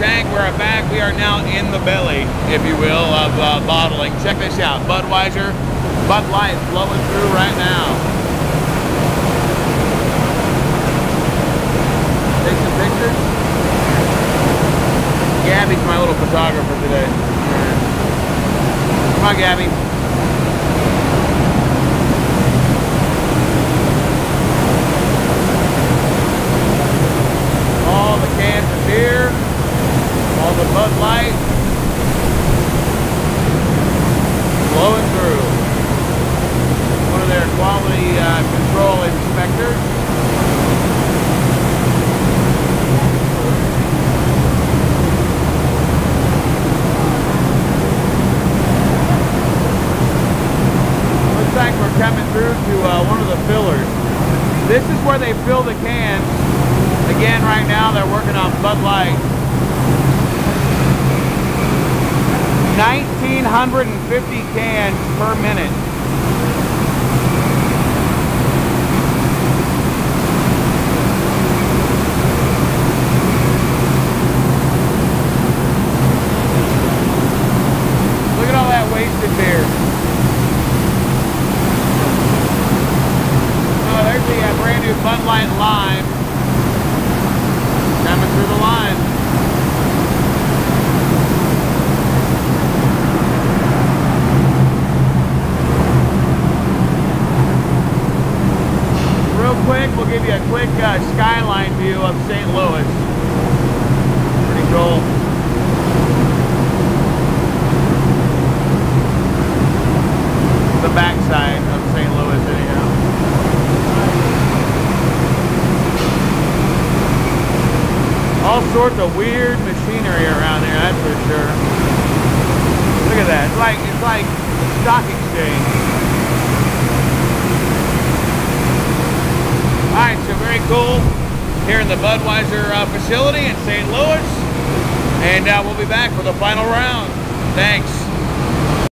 tank. We're back. We are now in the belly, if you will, of uh, bottling. Check this out. Budweiser, Bud Light flowing through right now. Take some pictures. Gabby's my little photographer today. Come on, Gabby. all the cans of beer, all the Bud Light, flowing through. One of their quality uh, control inspectors. Looks like we're coming through to uh, one of the fillers. This is where they fill the cans Again, right now they're working on Bud Light. 1,950 cans per minute. Look at all that wasted beer. Oh, there's the uh, brand new Bud Light Lime coming through the line. Real quick, we'll give you a quick uh, skyline view of St. Louis. Pretty cool. The backside of St. Louis, anyhow. all sorts of weird machinery around here, that's for sure. Look at that. It's like it's like stock exchange. Cool here in the Budweiser uh, facility in St. Louis. And uh, we'll be back for the final round. Thanks.